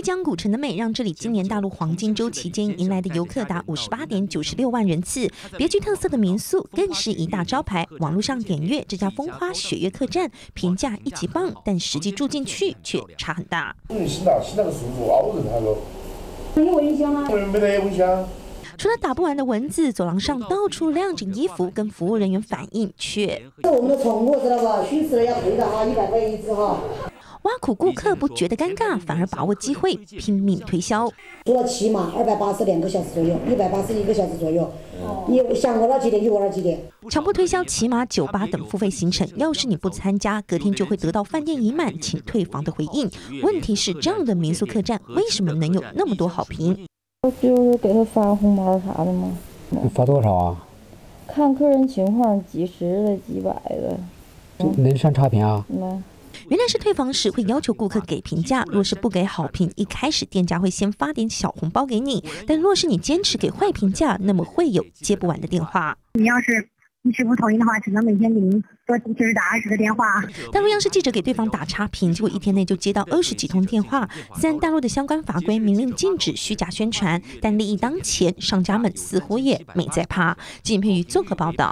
丽江古城的美，让这里今年大陆黄金周期间迎来的游客达五十八点九十六万人次。别具特色的民宿更是一大招牌。网络上点阅这家风花雪月客栈，评价一级棒，但实际住进去却差很大。嗯，洗那洗那个舒服，啊，我认他说。有蚊香吗？没得蚊香。除了打不完的蚊子，走廊上到处晾着衣服，跟服务人员反映却。这我们的宠物知道吧？熏死了要赔的哈，一百块一只哈。挖苦顾客不觉得尴尬，反而把握机会拼命推销。住了起码二百八十两个小时左右，一百八十一个小时左右。你想玩了几点就玩了几点。强迫推销骑马、酒吧等付费行程，要是你不参加，隔天就会得到饭店已满，请退房的回应。问题是这样的民宿客栈为什么能有那么多好评？就是给他发红包啥的吗？发多少啊？看客人情况，几十的、几百的。能上差评啊？原来是退房时会要求顾客给评价，若是不给好评，一开始店家会先发点小红包给你。但若是你坚持给坏评价，那么会有接不完的电话。你要是一直不同意的话，只能每天给您多就是打二十个电话。大陆央视记者给对方打差评，结果一天内就接到二十几通电话。虽然大陆的相关法规明令禁止虚假宣传，但利益当前，商家们似乎也没在怕。金佩瑜综合报道。